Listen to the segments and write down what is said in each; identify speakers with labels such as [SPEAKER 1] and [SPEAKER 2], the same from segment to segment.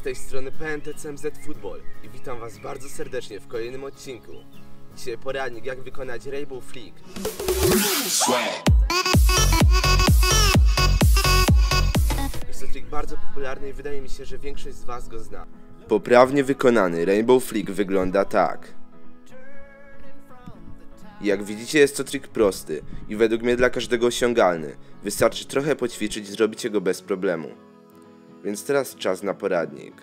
[SPEAKER 1] z tej strony PNTCMZ Football i witam was bardzo serdecznie w kolejnym odcinku. Dzisiaj poradnik jak wykonać Rainbow Flick. Jest to trik bardzo popularny i wydaje mi się, że większość z was go zna. Poprawnie wykonany Rainbow Flick wygląda tak. Jak widzicie jest to trik prosty i według mnie dla każdego osiągalny. Wystarczy trochę poćwiczyć i zrobicie go bez problemu. Więc teraz czas na poradnik.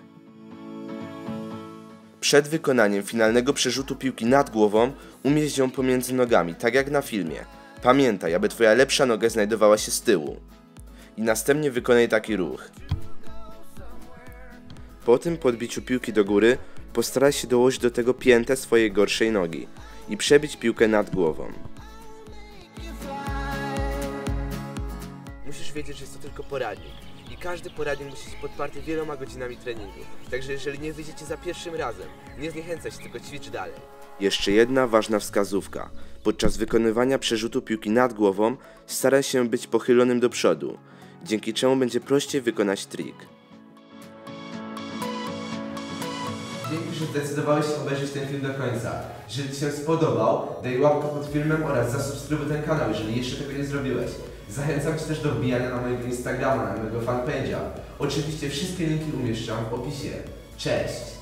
[SPEAKER 1] Przed wykonaniem finalnego przerzutu piłki nad głową umieść ją pomiędzy nogami, tak jak na filmie. Pamiętaj, aby twoja lepsza noga znajdowała się z tyłu. I następnie wykonaj taki ruch. Po tym podbiciu piłki do góry postaraj się dołożyć do tego piętę swojej gorszej nogi i przebić piłkę nad głową. Musisz wiedzieć, że jest to tylko poradnik. I każdy poradnik musi być podparty wieloma godzinami treningu. Także jeżeli nie wyjdziecie za pierwszym razem, nie zniechęcaj się, tylko ćwicz dalej. Jeszcze jedna ważna wskazówka. Podczas wykonywania przerzutu piłki nad głową staraj się być pochylonym do przodu, dzięki czemu będzie prościej wykonać trik. Dzięki, że zdecydowałeś się obejrzeć ten film do końca. Jeżeli Ci się spodobał, daj łapkę pod filmem oraz zasubskrybuj ten kanał, jeżeli jeszcze tego nie zrobiłeś. Zachęcam Cię też do wbijania na mojego Instagrama, na mojego fanpage'a. Oczywiście wszystkie linki umieszczam w opisie. Cześć!